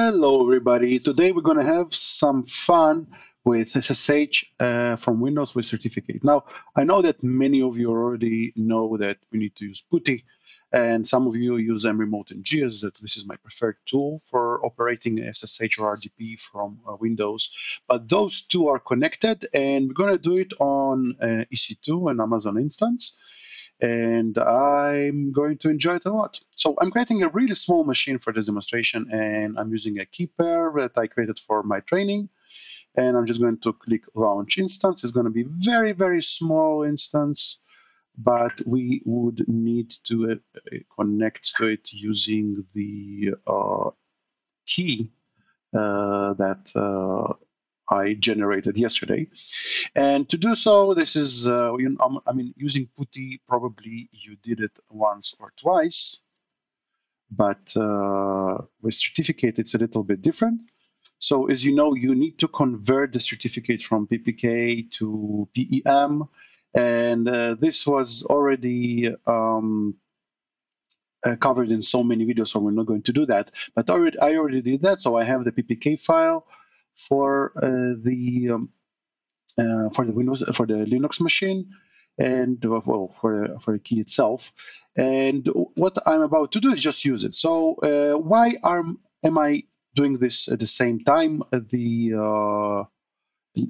Hello, everybody. Today we're going to have some fun with SSH uh, from Windows with certificate. Now, I know that many of you already know that we need to use PuTTY, and some of you use mRemote and GIS, that this is my preferred tool for operating SSH or RDP from uh, Windows. But those two are connected, and we're going to do it on uh, EC2, an Amazon instance and I'm going to enjoy it a lot. So I'm creating a really small machine for this demonstration, and I'm using a key pair that I created for my training. And I'm just going to click launch instance. It's going to be very, very small instance, but we would need to uh, connect to it using the uh, key uh, that uh, I generated yesterday. And to do so, this is, uh, you know, I mean, using PuTTY, probably you did it once or twice, but uh, with certificate, it's a little bit different. So as you know, you need to convert the certificate from PPK to PEM. And uh, this was already um, uh, covered in so many videos, so we're not going to do that. But already, I already did that, so I have the PPK file for uh, the um, uh, for the Windows for the Linux machine and well for for the key itself. And what I'm about to do is just use it. So uh, why are, am I doing this at the same time? The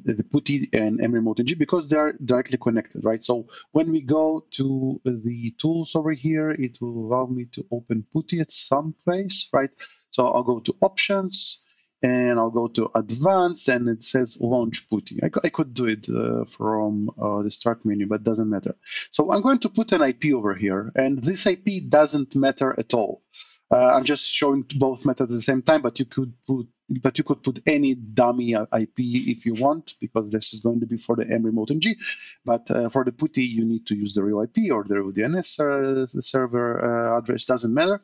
the PuTTY and mRemote NG because they are directly connected, right? So when we go to the tools over here, it will allow me to open PuTTY at some place, right? So I'll go to options, and I'll go to advanced and it says launch PuTTY. I, I could do it uh, from uh, the start menu, but doesn't matter. So I'm going to put an IP over here and this IP doesn't matter at all. Uh, I'm just showing both methods at the same time, but you could put but you could put any dummy IP if you want, because this is going to be for the mRemote NG. But uh, for the PuTTY, you need to use the real IP or the real DNS uh, server uh, address, doesn't matter.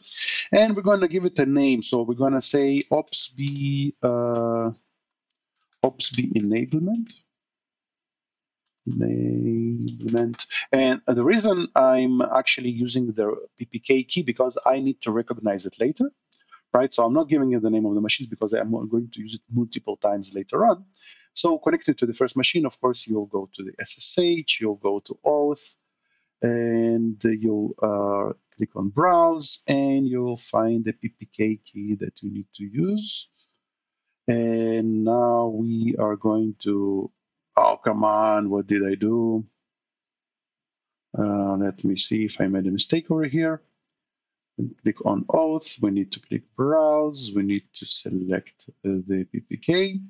And we're going to give it a name. So we're going to say OPSB, uh, OPSB enablement. Enablement. And the reason I'm actually using the PPK key because I need to recognize it later right? So I'm not giving you the name of the machines because I'm going to use it multiple times later on. So connected to the first machine, of course, you'll go to the SSH, you'll go to auth, and you'll uh, click on browse, and you'll find the PPK key that you need to use. And now we are going to, oh, come on, what did I do? Uh, let me see if I made a mistake over here click on auth, we need to click browse, we need to select uh, the PPK,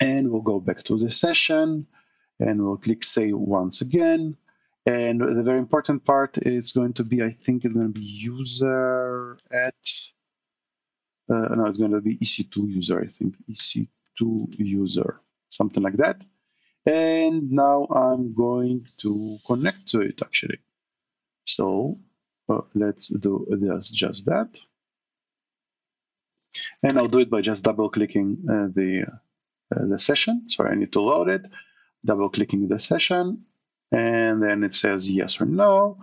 and we'll go back to the session, and we'll click save once again. And the very important part is going to be, I think it's going to be user at, uh, no, it's going to be EC2 user, I think, EC2 user, something like that. And now I'm going to connect to it actually. So uh, let's do this, just that. And I'll do it by just double clicking uh, the, uh, the session. Sorry, I need to load it. Double clicking the session. And then it says yes or no.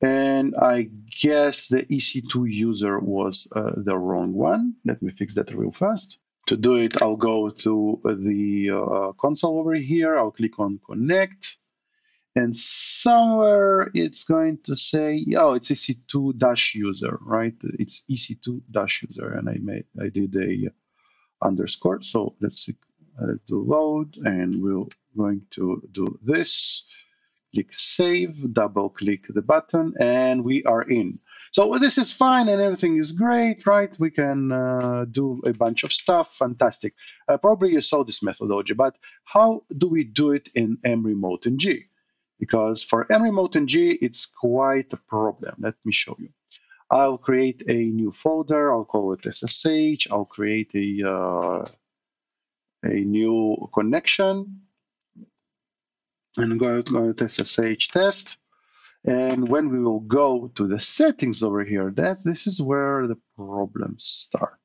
And I guess the EC2 user was uh, the wrong one. Let me fix that real fast. To do it, I'll go to the uh, console over here. I'll click on connect and somewhere it's going to say, oh, it's EC2 dash user, right? It's EC2 dash user, and I made I did a underscore. So let's uh, do load, and we're going to do this. Click save, double click the button, and we are in. So this is fine and everything is great, right? We can uh, do a bunch of stuff, fantastic. Uh, probably you saw this methodology, but how do we do it in mRemote NG? because for mRemote NG, it's quite a problem. Let me show you. I'll create a new folder. I'll call it SSH. I'll create a, uh, a new connection and go to SSH test. And when we will go to the settings over here, that this is where the problems start.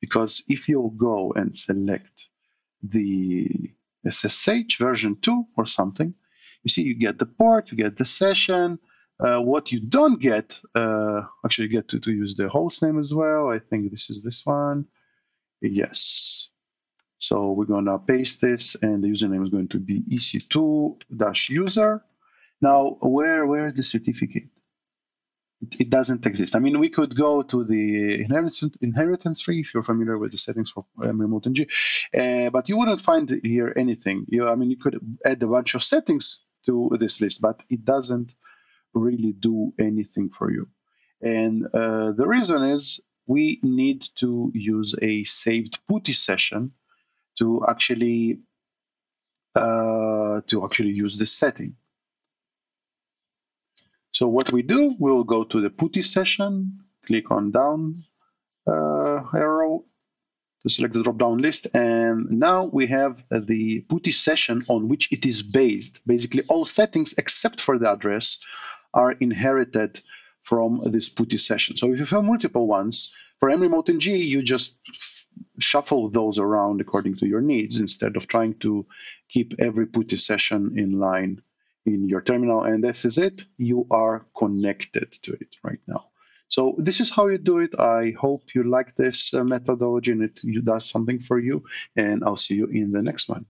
Because if you'll go and select the SSH version 2 or something, you see, you get the port, you get the session, Uh, what you don't get, uh, actually get to, to use the host name as well. I think this is this one. Yes. So we're gonna paste this and the username is going to be ec2-user. Now, where, where is the certificate? it doesn't exist. I mean, we could go to the inheritance, inheritance tree if you're familiar with the settings for um, remote ng, uh, but you wouldn't find here anything. You, I mean, you could add a bunch of settings to this list, but it doesn't really do anything for you. And uh, the reason is we need to use a saved PuTTY session to actually uh, to actually use this setting. So what we do, we'll go to the PuTTY session, click on down uh, arrow to select the drop-down list, and now we have the PuTTY session on which it is based. Basically, all settings except for the address are inherited from this PuTTY session. So if you have multiple ones, for mRemote-ng, you just shuffle those around according to your needs instead of trying to keep every PuTTY session in line in your terminal and this is it. You are connected to it right now. So this is how you do it. I hope you like this uh, methodology and it does something for you and i'll see you in the next one